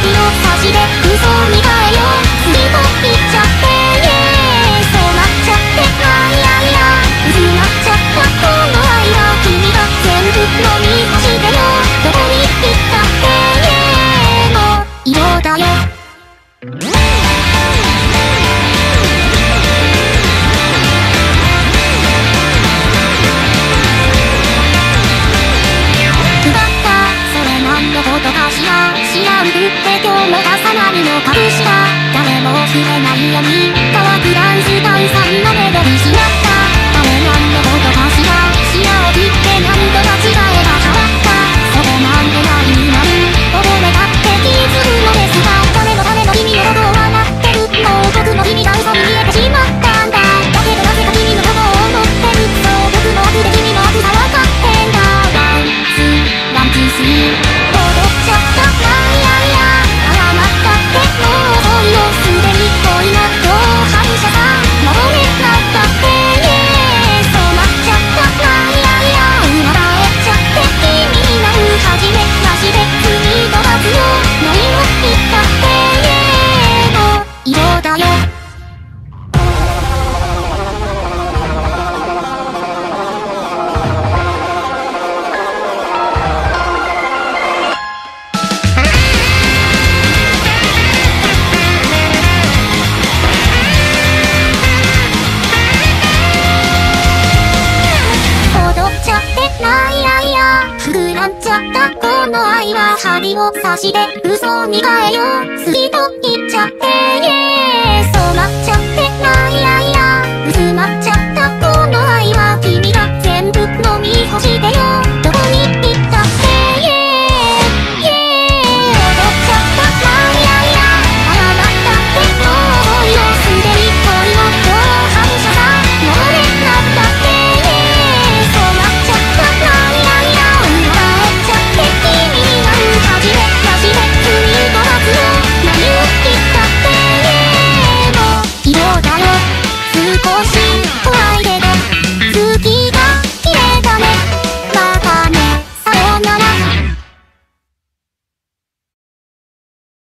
旅をさしで嘘に変えよ。う好きと言んちゃった。この愛は針を刺して嘘に変えよう。